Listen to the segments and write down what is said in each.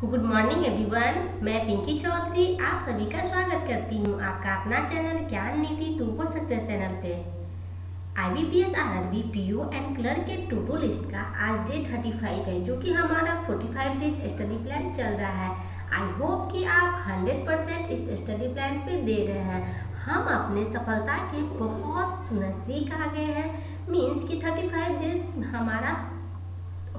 Good morning everyone मैं पिंकी चौधरी, आप सभी का स्वागत करती हूँ आपका अपना चैनल ज्ञान नीति टू फॉर सक्सेस चैनल पे। I B P S R R B P U and clerk के टू टू लिस्ट का आज डे थर्टी फाइव है, जो कि हमारा forty five days study plan चल रहा है। आई होप कि आप हंड्रेड परसेंट इस स्टडी प्लान पे दे रहे हैं। हम अपने सफलता के बहुत नज़दीक आ गए हैं। मीन्स कि थर्टी फाइव डेज़ हमारा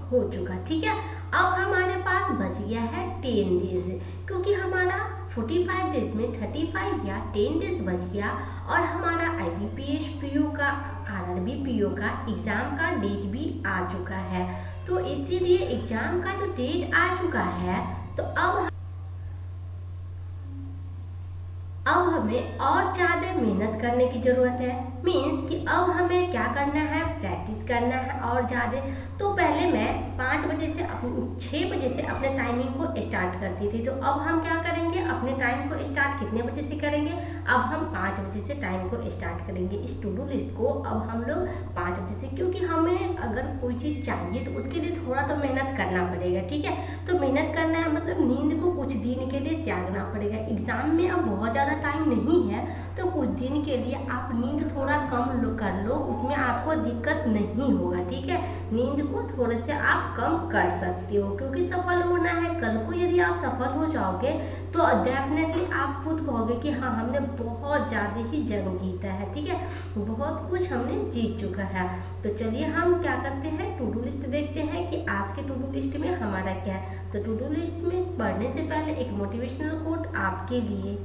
हो चुका, ठीक है? अब हमारे पास बच गया है टेन डेज़, क्योंकि हमारा फोर्टी फाइव डेज़ में थर्टी फाइव या टेन डेज़ बच गया और हमारा I B P S P O का R R B P O का एग्ज़ाम का डेट भी आ चुका है। तो इसीलिए एग्ज़ाम का जो डेट आ चुका है तो अब अब हमें और ज़्यादा मेहनत करने की ज़रूरत है। मीन्स कि अब हमें क्या करना है? प्रैक्टिस करना है और ज़्यादा। तो पहले मैं पाँच बजे से अपने छः बजे से अपने टाइमिंग को स्टार्ट करती थी। तो अब हम क्या करेंगे? अपने टाइम को स्टार्ट कितने बजे से करेंगे? अब हम पाँच बजे से टाइम को स्टार्ट करेंगे। इस टू डू लिस्ट को अब हम लोग पाँच बजे से, क्योंकि हमें अगर कोई चीज़ चाहिए तो उसके लिए थोड़ा तो मेहनत करना पड़ेगा, ठीक है? तो मेहनत करना है मतलब नींद को कुछ दिन के लिए त्यागना पड़ेगा। एग्ज़ाम में अब बहुत ज़्यादा टाइम नहीं है तो कुछ दिन के लिए आप नींद थोड़ा कम लो, कर लो, उसमें आपको दिक्कत नहीं होगा, ठीक है? नींद को थोड़े से आप कम कर सकते हो, क्योंकि सफल होना है, कल को यदि आप सफल हो जाओगे तो डेफिनेटली आप खुद कहोगे कि हाँ हमने बहुत ज़्यादा ही जंग जीता है, ठीक है? बहुत कुछ हमने जीत चुका है। तो चलिए हम क्या करते हैं टू डू लिस्ट देखते हैं कि आज के टू डू लिस्ट में हमारा क्या है। तो टू डू लिस्ट में पढ़ने से पहले एक मोटिवेशनल कोट आपके लिए।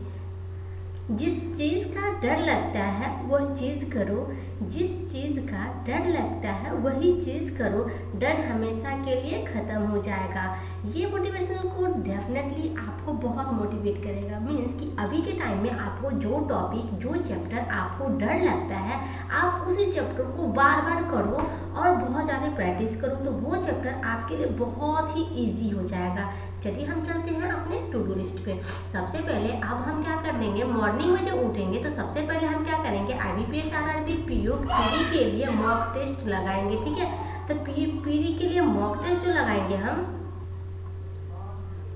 जिस चीज़ का डर लगता है वह चीज़ करो। जिस चीज़ का डर लगता है, वही चीज़ करो। डर हमेशा के लिए ख़त्म हो जाएगा। ये मोटिवेशनल कोड डेफिनेटली आपको बहुत मोटिवेट करेगा। मीन्स कि अभी के टाइम में आपको जो टॉपिक जो चैप्टर आपको डर लगता है, आप उसी चैप्टर को बार बार करो और बहुत ज़्यादा प्रैक्टिस करो तो वो चैप्टर आपके लिए बहुत ही ईजी हो जाएगा। चलिए हम चलते हैं अपने टू डू लिस्ट पे। सबसे पहले अब हम क्या कर लेंगे? मॉर्निंग में जब उठेंगे तो सबसे पहले हम क्या करेंगे? I B P S R R B P U पीढ़ी के लिए मॉक टेस्ट लगाएँगे, ठीक है? तो पीढ़ी के लिए मॉक टेस्ट जो लगाएँगे हम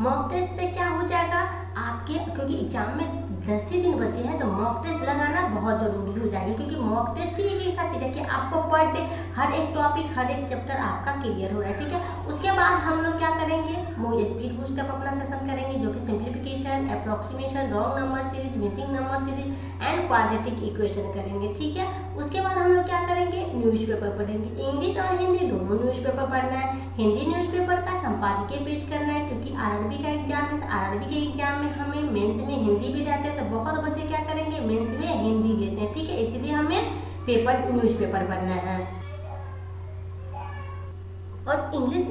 मॉक टेस्ट से क्या हो जाएगा? आपके, क्योंकि एग्ज़ाम में दस ही दिन बचे हैं तो मॉक टेस्ट लगाना बहुत ज़रूरी हो जाएगा, क्योंकि मॉक टेस्ट ही एक ऐसा चीज़ है कि आपको पर डे हर एक टॉपिक हर एक चैप्टर आपका क्लियर हो रहा है, ठीक है? उसके बाद हम लोग क्या करेंगे? मोई स्पीड बूस्टअप अपना सेशन करेंगे, जो कि simplification approximation wrong number series missing number series and quadratic equation करेंगे, ठीक है? उसके बाद हम लोग क्या करेंगे? न्यूज़पेपर पढ़ेंगे। इंग्लिश और हिंदी दोनों न्यूज़पेपर पढ़ना है। हिंदी न्यूज़पेपर का संपादकीय पेज करना है, क्योंकि आरआरबी का एग्ज़ाम है तो आरआरबी के एग्ज़ाम में हमें मेंस में हिंदी भी रहते हैं तो बहुत बच्चे क्या करेंगे, मेंस में हिंदी लेते हैं, ठीक है? इसलिए हमें पेपर, न्यूज़पेपर पढ़ना है। और इंग्लिश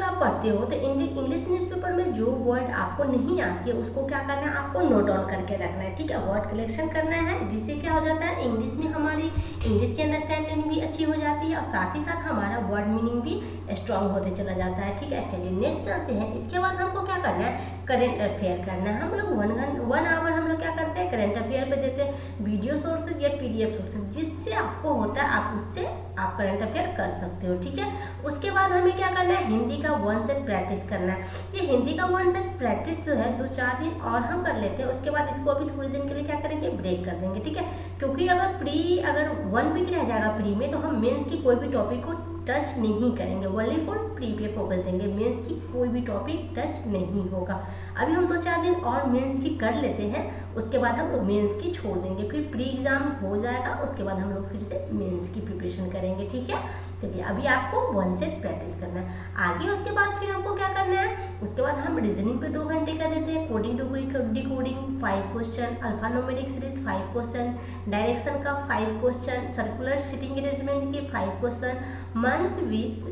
न्यूज़पेपर आप पढ़ते हो तो इंग्लिश न्यूज़पेपर में जो वर्ड आपको नहीं आती है, उसको क्या करना है? आपको नोट डाउन करके रखना है, ठीक है? वर्ड कलेक्शन करना है, जिससे क्या हो जाता है? इंग्लिश में हमारी इंग्लिश की अंडरस्टैंडिंग भी अच्छी हो जाती है और साथ ही साथ हमारा वर्ड मीनिंग भी स्ट्रॉन्ग होते चला जाता है, ठीक है? चलिए नेक्स्ट चलते हैं। इसके बाद हमको क्या करना है? करेंट अफेयर करना। है हम लोग वन वन आवर हम लोग क्या करते हैं? करेंट अफेयर पे देते हैं। वीडियो सोर्सेज या पीडीएफ सोर्सेज जिससे आपको होता है, आप उससे आप करेंट अफेयर कर सकते हो, ठीक है? उसके बाद हमें क्या करना है? हिंदी का वन सेट प्रैक्टिस करना है। ये हिंदी का वन सेट प्रैक्टिस जो है, दो चार दिन और हम कर लेते हैं। उसके बाद इसको अभी थोड़ी दिन के लिए क्या करेंगे? ब्रेक कर देंगे, ठीक है? क्योंकि अगर प्री अगर वन वीक रह जाएगा प्री में तो हम मेंस की कोई भी टॉपिक को टच नहीं करेंगे। ओनली फॉर प्री पे फोकस देंगे। मेंस की कोई भी टॉपिक टच नहीं होगा। अभी हम दो चार दिन और मेंस की कर लेते हैं। उसके बाद हम लोग मेंस की छोड़ देंगे। फिर प्री एग्ज़ाम हो जाएगा, उसके बाद हम लोग फिर से मेंस की प्रिपरेशन करेंगे, ठीक है? चलिए अभी आपको वन सेट प्रैक्टिस करना है। आगे उसके बाद फिर हमको क्या करना है? उसके बाद हम रीजनिंग पे दो घंटे कर देते हैं। Coding to decoding five question alphanumeric series five question direction का five question circular seating arrangement के five question month with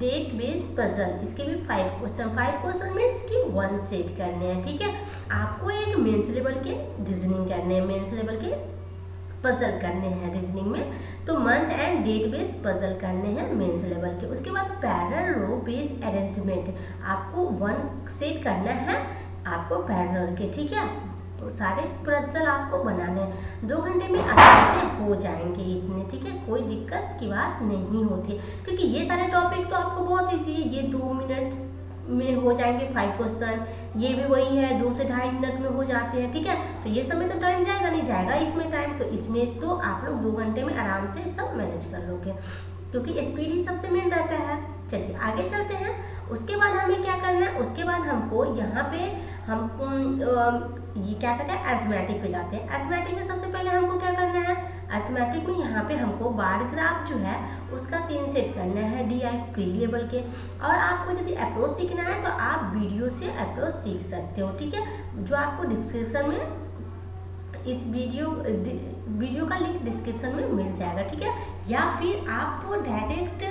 date based puzzle इसके भी five question five question means कि वन सेट करने हैं, ठीक है? आपको एक मेन्स लेवल के रीजनिंग करने हैं मेंस लेवल के पजल करने हैं रीजनिंग में। तो month and date based puzzle करने हैं मेंस लेवल के। उसके बाद पैरल रो बेस्ड अरेंजमेंट आपको वन सेट करना है, आपको पैरल के, ठीक है? तो सारे पजल आपको बनाने हैं। दो घंटे में आराम से हो जाएँगे इतने, ठीक है? कोई दिक्कत की बात नहीं होती। क्योंकि ये सारे टॉपिक तो आपको बहुत ईजी है। ये दो मिनट में हो जाएँगे फाइव क्वेश्चन ये भी वही है दो से ढाई मिनट में हो जाते हैं, ठीक है? तो ये में तो टाइम जाएगा, नहीं जाएगा इसमें टाइम तो इसमें तो आप लोग दो घंटे में आराम से सब मैनेज कर लोगे। क्योंकि स्पीड ही सबसे मेन रहता है। चलिए, आगे चलते हैं। उसके बाद हमें क्या करना है? उसके बाद हमको यहाँ पे हम ये क्या कहते हैं अर्थमेटिक पे जाते हैं। अर्थमेटिक में सबसे पहले हमको क्या करना है? अर्थमेटिक में यहाँ पे हमको बार ग्राफ जो है, उसका तीन सेट करना है डी आई प्री लेवल के। और आपको यदि अप्रोच सीखना है तो आप वीडियो से अप्रोच सीख सकते हो, ठीक है? जो आपको डिस्क्रिप्शन में इस वीडियो वीडियो का लिंक डिस्क्रिप्शन में मिल जाएगा, ठीक है? या फिर आपको डायरेक्ट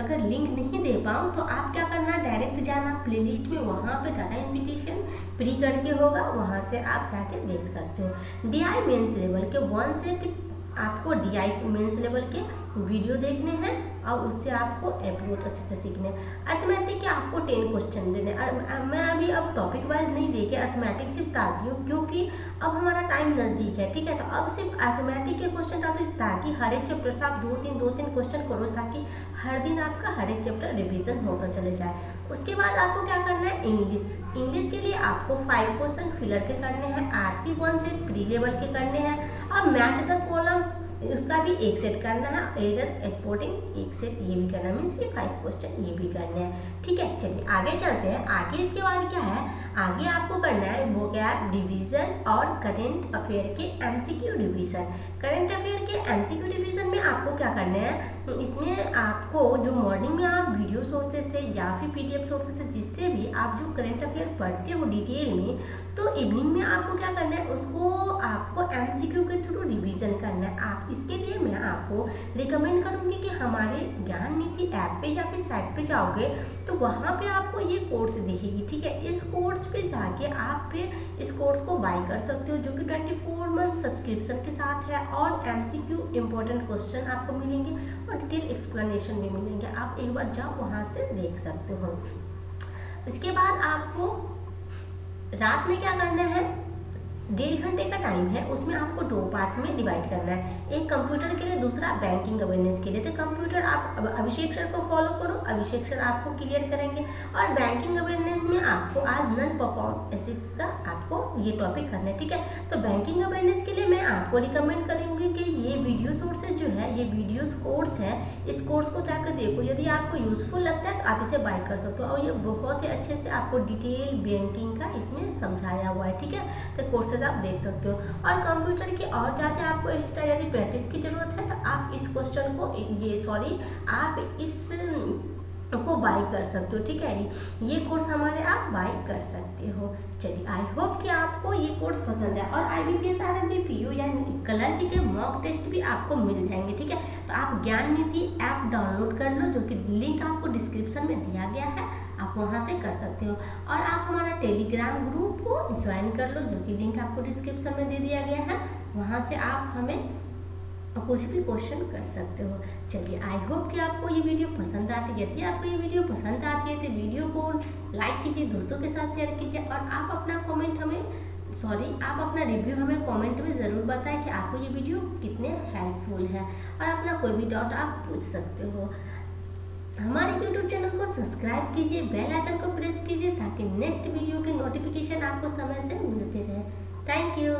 अगर लिंक नहीं दे पाऊँ तो आप क्या करना डायरेक्ट जाना प्लेलिस्ट में, वहाँ पे डाटा इन्विटेशन प्री करके होगा, वहाँ से आप जाके देख सकते हो। डी आई मेन्स लेवल के वन सेट आपको डी आई मेन्स लेवल के वीडियो देखने हैं और उससे आपको अप्रोच अच्छे से सीखने अर्थमेटिक के आपको टेन क्वेश्चन देने मैं अभी अब टॉपिक वाइज नहीं देखे अर्थमेटिक सिर्फ़ डालती हूँ क्योंकि अब हमारा टाइम नज़दीक है, ठीक है? तो अब सिर्फ़ अर्थमेटिक के क्वेश्चन डालती हूँ ताकि हर एक चैप्टर से आप दो तीन दो तीन क्वेश्चन करो ताकि हर दिन आपका हर एक चैप्टर रिविजन होता चले जाए। उसके बाद आपको क्या करना है? इंग्लिश इंग्लिश के लिए आपको फाइव क्वेश्चन फिलर के करने हैं आर सी वन से प्री लेवल के करने हैं। अब मैच द कॉलम भी एक सेट करना है। एरर एक्सपोर्टिंग एक सेट ये भी करना मीन्स कि फाइव क्वेश्चन ये भी करने हैं। ठीक है, चलिए आगे चलते हैं। आगे इसके बाद क्या है? आगे आपको करना है वो क्या है? डिवीज़न और करेंट अफेयर के एमसीक्यू डिवीज़न करेंट अफेयर के एमसीक्यू डिवीज़न में आपको क्या करना है? इसमें आपको जो मॉर्निंग में आप वीडियो सोर्सेज से या फिर पीडीएफ सोर्सेज से जिससे भी आप जो करेंट अफेयर पढ़ते हो डिटेल में तो इवनिंग में आपको क्या करना है? उसको आपको एमसीक्यू के थ्रू रिवीजन करना है। आप इसके लिए मैं आपको रिकमेंड करूँगी कि हमारे ज्ञान नीति ऐप पे या फिर साइट पे जाओगे तो वहाँ पे आपको ये कोर्स दिखेगी, ठीक है? इस कोर्स पे जाके आप फिर इस कोर्स को बाई कर सकते हो, जो कि 24 मंथ सब्सक्रिप्शन के साथ है और M C Q important question आपको मिलेंगे और डिटेल एक्सप्लेनेशन भी मिलेंगे। आप एक बार जाओ, वहाँ से देख सकते हो। इसके बाद आपको रात में क्या करना है? डेढ़ घंटे का टाइम है, उसमें आपको दो पार्ट में डिवाइड करना है। एक कंप्यूटर के लिए, दूसरा बैंकिंग अवेयरनेस के लिए। तो कंप्यूटर आप अभिषेक सर को फॉलो करो, अभिषेक सर आपको क्लियर करेंगे। और बैंकिंग अवेयरनेस में आपको आज नन परफॉर्म एसिड्स का आपको ये टॉपिक करना है, ठीक है? तो बैंकिंग अवेयरनेस के लिए मैं आपको रिकमेंड करूँगी कि ये वीडियो सोर्सेज जो है, ये वीडियोस कोर्स है, इस कोर्स को जाकर देखो। यदि आपको यूजफुल लगता है तो आप इसे बाय कर सकते हो। और ये बहुत ही अच्छे से आपको डिटेल बैंकिंग का इसमें समझाया हुआ है, ठीक है? तो कोर्सेज आप देख सकते हो। और कंप्यूटर की और ज़्यादा आपको एक्स्ट्रा यदि प्रैक्टिस की ज़रूरत है तो आप इस क्वेश्चन को ये सॉरी आप इस को बाई कर सकते हो, ठीक है? ये कोर्स हमारे आप बाई कर सकते हो। चलिए आई होप कोर्स पसंद है और I B P S R M B P U या कलर के मॉक टेस्ट भी आपको मिल जाएँगे, ठीक है? तो आप ज्ञान नीति ऐप डाउनलोड कर लो, जो कि लिंक आपको डिस्क्रिप्शन में दिया गया है, आप वहाँ से कर सकते हो। और आप हमारा टेलीग्राम ग्रुप को ज्वाइन कर लो, जो कि लिंक आपको डिस्क्रिप्शन में दे दिया गया है। वहाँ से आप हमें कुछ भी क्वेश्चन कर सकते हो। चलिए आई होप कि आपको ये वीडियो पसंद आती है। यदि आपको ये वीडियो पसंद आती है तो वीडियो को लाइक कीजिए, दोस्तों के साथ शेयर कीजिए और आप अपना कमेंट हमें सॉरी आप अपना रिव्यू हमें कमेंट में ज़रूर बताएँ कि आपको ये वीडियो कितने हेल्पफुल है और अपना कोई भी डाउट आप पूछ सकते हो। हमारे यूट्यूब चैनल को सब्सक्राइब कीजिए बेल आइकन को प्रेस कीजिए ताकि नेक्स्ट वीडियो के नोटिफिकेशन आपको समय से मिलते रहे। Thank you